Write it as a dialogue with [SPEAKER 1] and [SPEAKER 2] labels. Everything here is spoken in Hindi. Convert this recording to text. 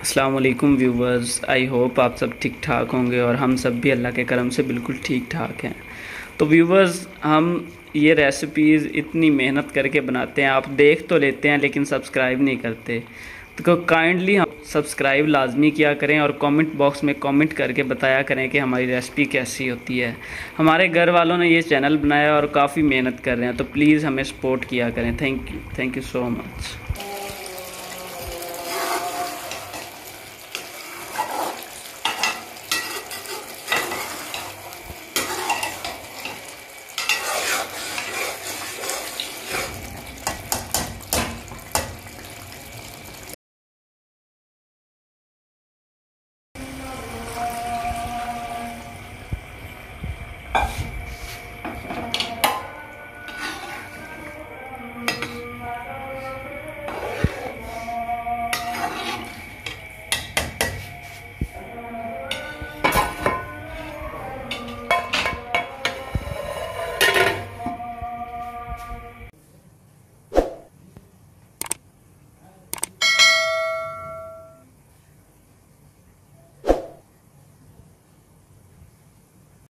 [SPEAKER 1] अस्सलाम व्यूवर्स आई होप आप सब ठीक ठाक होंगे और हम सब भी अल्लाह के करम से बिल्कुल ठीक ठाक हैं। तो व्यूवर्स हम ये रेसिपीज़ इतनी मेहनत करके बनाते हैं, आप देख तो लेते हैं, लेकिन सब्सक्राइब नहीं करते। तो काइंडली हम सब्सक्राइब लाजमी किया करें और कमेंट बॉक्स में कमेंट करके बताया करें कि हमारी रेसिपी कैसी होती है। हमारे घर वालों ने ये चैनल बनाया और काफ़ी मेहनत कर रहे हैं तो प्लीज़ हमें सपोर्ट किया करें। Thank you thank you so much